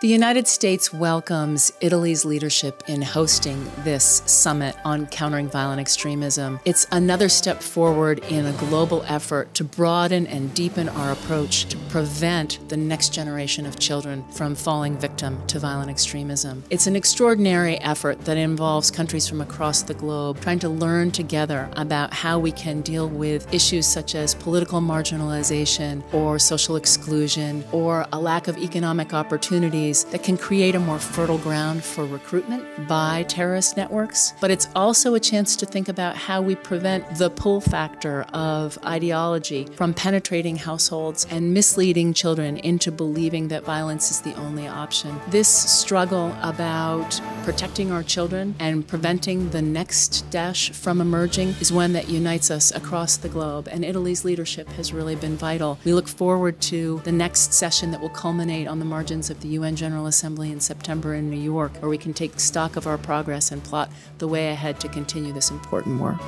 The United States welcomes Italy's leadership in hosting this summit on countering violent extremism. It's another step forward in a global effort to broaden and deepen our approach to prevent the next generation of children from falling victim to violent extremism. It's an extraordinary effort that involves countries from across the globe trying to learn together about how we can deal with issues such as political marginalization or social exclusion or a lack of economic opportunity that can create a more fertile ground for recruitment by terrorist networks. But it's also a chance to think about how we prevent the pull factor of ideology from penetrating households and misleading children into believing that violence is the only option. This struggle about protecting our children and preventing the next Daesh from emerging is one that unites us across the globe, and Italy's leadership has really been vital. We look forward to the next session that will culminate on the margins of the UN General Assembly in September in New York, where we can take stock of our progress and plot the way ahead to continue this important work.